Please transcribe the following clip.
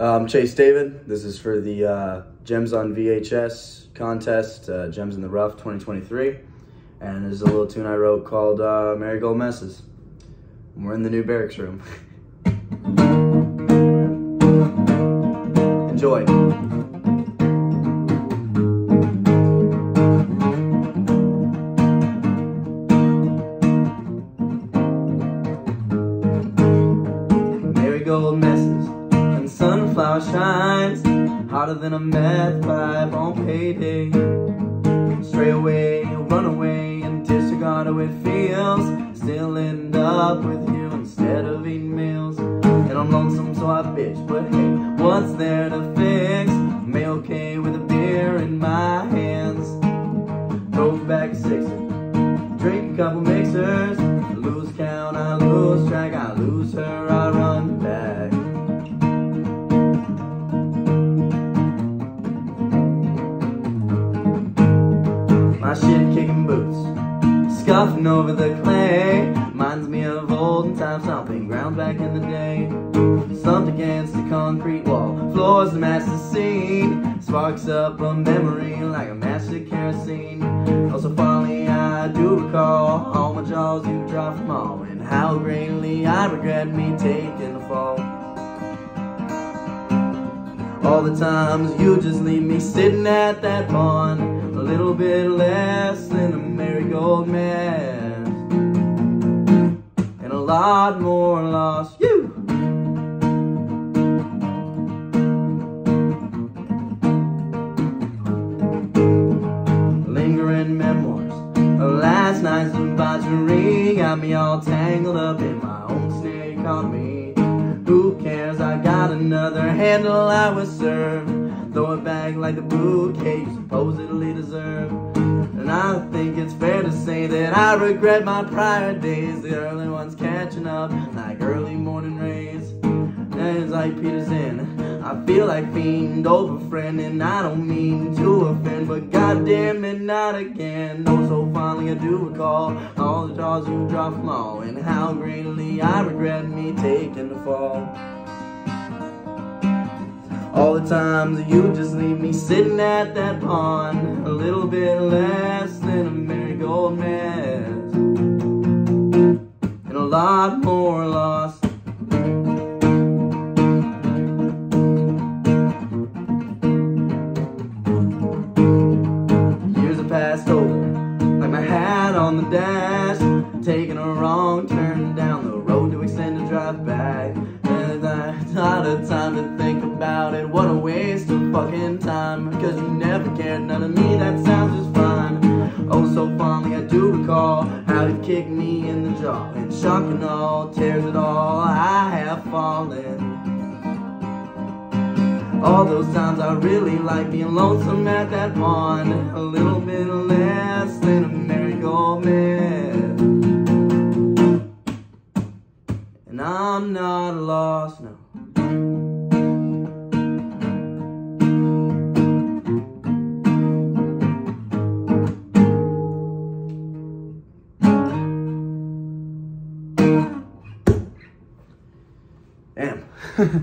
I'm Chase David. This is for the uh, Gems on VHS contest, uh, Gems in the Rough 2023. And there's a little tune I wrote called uh, Marigold Messes. We're in the new barracks room. Enjoy. Marigold messes and shines hotter than a meth pipe on payday. Stray away, run away, and disregard how it feels. Still end up with you instead of eating meals. And I'm lonesome, so I bitch, but hey, what's there to fix? I'm okay with a beer in my hands. Drove back six, drink a couple mixers. Scuffing over the clay. Reminds me of olden times, stomping ground back in the day. Slumped against the concrete wall, floors the master scene. Sparks up a memory like a match to kerosene. Oh, also fondly I do recall all my jaws you dropped from all, and how greatly I regret me taking the fall. All the times you just leave me sitting at that pond A little bit less than a marigold mess lot more lost You! Lingering memoirs last night's debauchery Got me all tangled up in my own snare economy who cares? I got another handle I was served. Throw it back like the bouquet you supposedly deserve. I think it's fair to say that I regret my prior days. The early ones catching up like early morning rays. And it's like Peter's in. I feel like fiend over friend, and I don't mean to offend, but goddamn it, not again. Oh, so finally I do recall all the jaws you dropped from all, and how greatly I regret me taking the fall. All the times you just leave me sitting at that pond, a little bit less mess, and a lot more lost. Years have passed over, like my hat on the dash, taking a wrong turn down the road to extend a drive back. And I had a time to think about it. What a waste of fucking time, because you never cared. None of me, that sounds just fine. Oh, so fondly I do recall how you kicked me in the jaw, and shock and all, tears it all. I have fallen. All those times I really like being lonesome at that pond A little bit less than a mess And I'm not lost, 呵 呵